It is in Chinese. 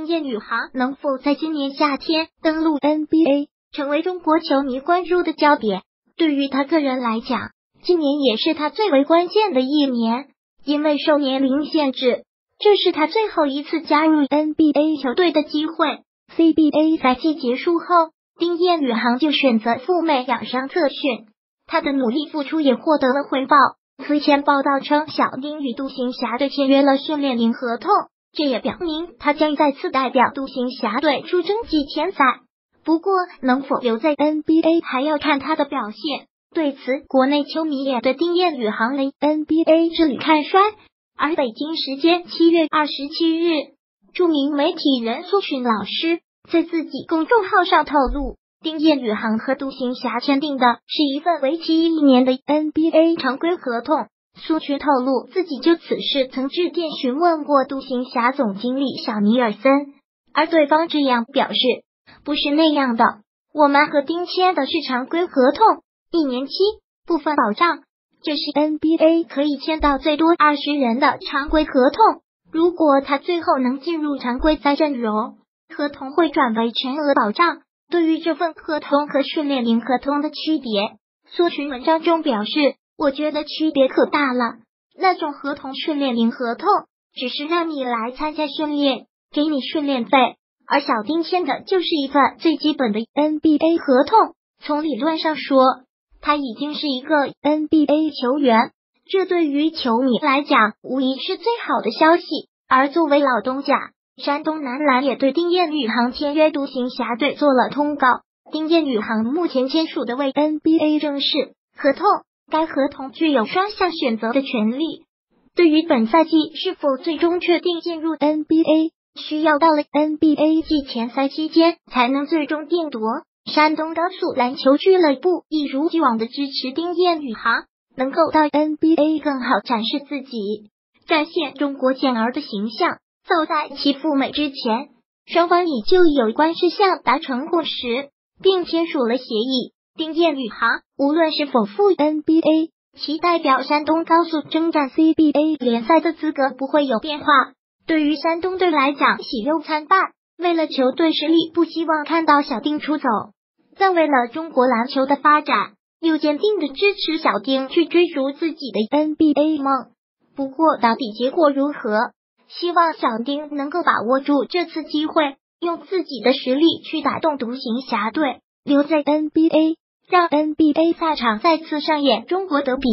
丁彦雨航能否在今年夏天登陆 NBA，成为中国球迷关注的焦点。对于他个人来讲，今年也是他最为关键的一年，因为受年龄限制，这是他最后一次加入 NBA 球队的机会。CBA 赛季结束后，丁彦雨航就选择赴美养伤特训，他的努力付出也获得了回报。此前报道称，小丁与独行侠队签约了训练营合同，这也表明他将再次代表独行侠队出征季前赛。不过，能否留在 NBA 还要看他的表现。对此，国内球迷也对丁彦雨航的 NBA 之旅看衰。而北京时间七月二十七日，著名媒体人苏群老师在自己公众号上透露，丁彦雨航和独行侠签订的是一份为期一年的 NBA 常规合同。苏群透露，自己就此事曾致电询问过独行侠总经理小尼尔森，而对方这样表示：“不是那样的，我们和丁签的是常规合同。”一年期部分保障，这是 NBA 可以签到最多二十人的常规合同。如果他最后能进入常规赛阵容，合同会转为全额保障。对于这份合同和训练营合同的区别，苏群文章中表示：“我觉得区别可大了。那种合同训练营合同只是让你来参加训练，给你训练费，而小丁签的就是一份最基本的 NBA 合同。从理论上说。”他已经是一个 NBA 球员，这对于球迷来讲无疑是最好的消息。而作为老东家，山东男篮也对丁彦雨航签约独行侠队做了通告。丁彦雨航目前签署的为 NBA 正式合同，该合同具有双向选择的权利。对于本赛季是否最终确定进入 NBA，需要到了 NBA 季前赛期间才能最终定夺。山东高速篮球俱乐部一如既往的支持丁彦雨航，能够到 NBA 更好展示自己，展现中国健儿的形象。早在其赴美之前，双方已就有关事项达成共识，并签署了协议。丁彦雨航无论是否赴 NBA，其代表山东高速征战 CBA 联赛的资格不会有变化。对于山东队来讲，喜忧参半。为了球队实力，不希望看到小丁出走；但为了中国篮球的发展，又坚定的支持小丁去追逐自己的 NBA 梦。不过，到底结果如何？希望小丁能够把握住这次机会，用自己的实力去打动独行侠队，留在 NBA，让 NBA 赛场再次上演中国德比。